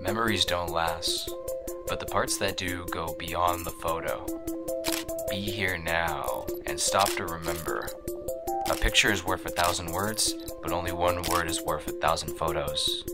Memories don't last, but the parts that do go beyond the photo. Be here now and stop to remember. A picture is worth a thousand words, but only one word is worth a thousand photos.